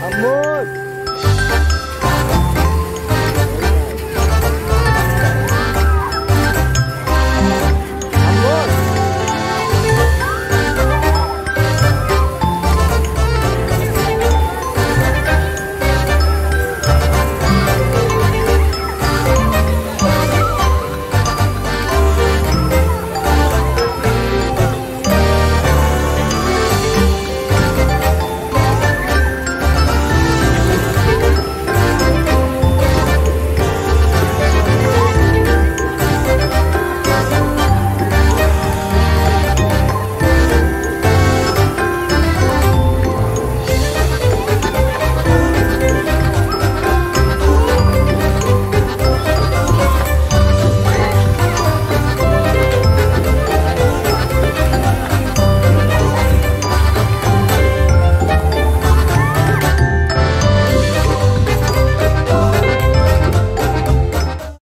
Amor!